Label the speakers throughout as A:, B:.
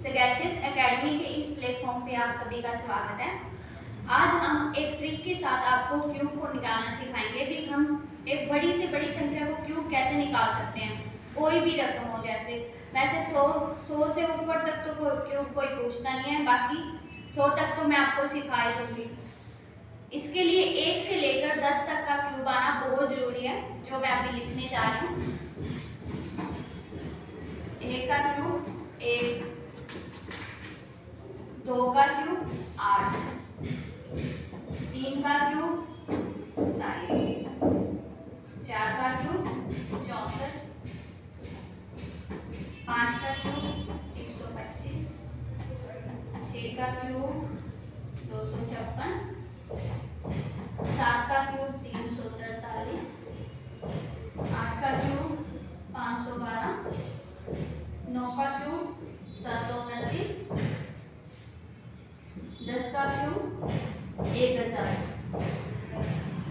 A: Academy के इस platform पे आप सभी का स्वागत है। आज हम एक ट्रिक के साथ आपको क्यूब को निकालना सिखाएँगे भी हम एक बड़ी से बड़ी संख्या को क्यूब कैसे निकाल सकते हैं। कोई भी रकम हो जैसे वैसे सौ सौ से ऊपर तक तो को, क्यूब कोई पूछता नहीं है बाकी सौ तक तो मैं आपको सिखाई दूँगी। इसके लिए एक से लेकर दस तक का क्यूब आना बहुत ज़रूरी है जो मैं अभी लिखने जा रही हूँ। एक का दो का क्यूब आठ। तीन का क्यूब सताइस। चार का क्यूब चौसठ। पाँच का क्यूब एक सौ पच्चीस। छह का क्यूब दो सौ छप्पन सात का क्यूब तीन सौ तरतालीस आठ का क्यूब पाँच सौ बारह नौ का क्यूब सात सौ उनतीस दस का क्यूब एक हज़ार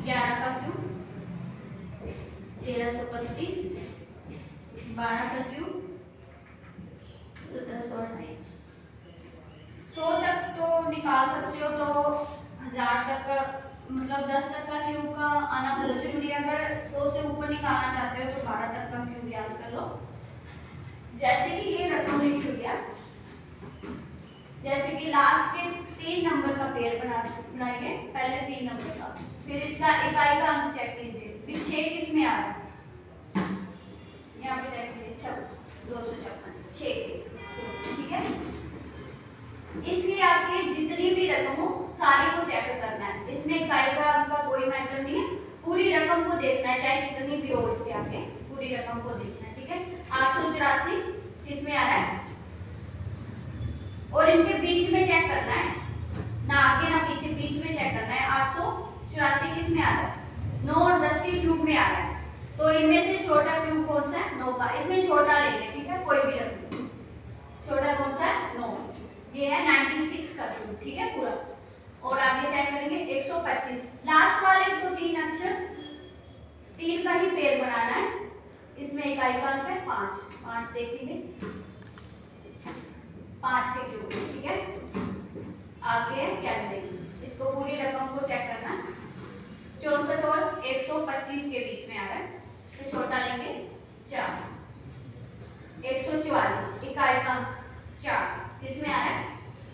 A: ग्यारह का क्यूब तेरह सौ बत्तीस, बारह क्यूब सत्रह सौ अट्ठाईस। सौ तक तो निकाल सकते हो तो हज़ार तक का मतलब दस तक का क्यूब का आना बहुत ज़रूरी है। अगर सौ से ऊपर निकालना चाहते हो तो बारह तक का क्यूब याद कर लो। जैसे कि ये रकम लिखी है जैसे कि लास्ट के तीन नंबर का पेयर बना बनाएँगे, पहले तीन नंबर का। फिर इसका इकाई का अंक चेक कीजिए। फिर छः किसमें आ रहा है यहाँ पे चेक कीजिए छप्पन दो सौ छप्पन छः ठीक है इसलिए आपकी जितनी भी रकम हो सारी को चेक करना इसमें इकाई का आपका कोई मैटर नहीं है। पूरी रकम को देखना है, चाहे कितनी भी हो इसके आगे। पूरी रकम को देखना है, ठीक है? आठ सौ चौरासी किसमें आ रहा है। और इनके बीच में चेक करना है। ना आगे, ना पीछे, बीच में चेक करना है। आठ सौ चौरासी किसमें आ रहा है? नौ और दस के क्यूब में आ रहा है। तो इनमें से छोटा क्यूब कौन सा है? नौ का। इसमें छोटा लेंगे ठीक है? कोई भी रख छोटा कौन सा है नौ ये है नाइनटी सिक्स का क्यूब ठीक है पूरा और आगे चेक करेंगे एक सौ पच्चीस लास्ट वाले दो तीन अक्षर तीन का ही पेड़ बनाना है। इसमें इकाई का अंक है पाँच पाँच देखेंगे। पाँच के क्यूब ठीक है? आगे क्या करेंगे इसको पूरी रकम को चेक करना। चौसठ और एक सौ पच्चीस के बीच में आ रहा है। तो छोटा लेंगे चार। एक सौ चौवालीस इकाई का अंक चार। इसमें आ रहा है?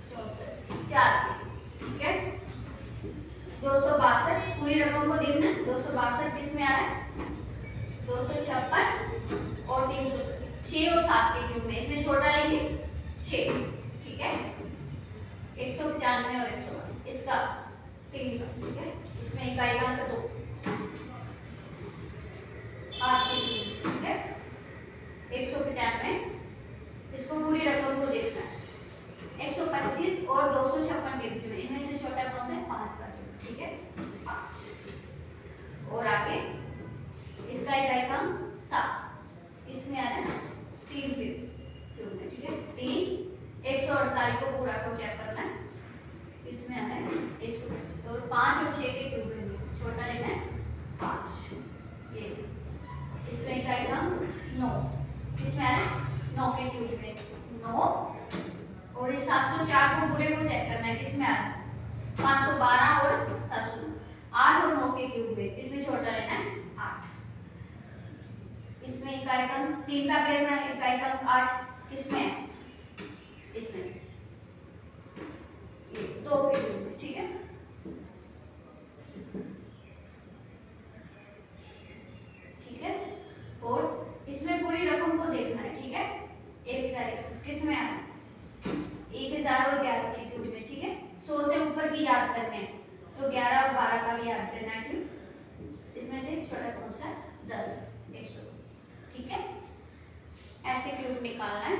A: चौसठ। चार ठीक है? दो सौ बासठ पूरी रकम को देखना दो सौ बासठ किसमें आ रहा है। दो सौ छप्पन और तीन सौ छः और सात के क्यूब में। इसमें छोटा लेंगे छः ठीक है? एक सौ पचानवे और एक सौ इसका तीन का ठीक है? इसमें इकाई का दो। आठ के क्यूब, ठीक है? एक सौ पचानवे इसको पूरी रकम को देखना है एक सौ पच्चीस और दो सौ छप्पन के बीच में इनमें से छोटा कौन सा है पाँच का क्यूब ठीक है पाँच और आगे इसका इकाई का सात इसमें आ रहा है तीन ठीक है? तीन, एक सौ अड़तालीस को पूरा को चेक करना है। इसमें आ रहा है एक सौ पच्चीस। और पाँच और छः के में छोटा लेना है पाँच। ये इसमें का नौ? इसमें आ रहा है नौ के में। नौ। और इस सात सौ चार को पूरे को चेक करना है। किसमें आ रहा है पाँच सौ बारह और सात सौ आठ और नौ के क्यूब में। इसमें छोटा लेना है आठ। इसमें इकाई का तीन का पेड़ में इकाई का आठ किसमें इसमें। दो ठीक है? ठीक है? और इसमें पूरी रकम को देखना है, ठीक है? एक हज़ार एक किसमें आना एक हज़ार और ग्यारह के क्यूब में, ठीक है? सौ से ऊपर की याद करने हैं। तो ग्यारह और बारह का भी याद करना है क्यूब इसमें से छोटा कौन सा? दस, एक सौ। ठीक है? ऐसे क्यूब निकालना है।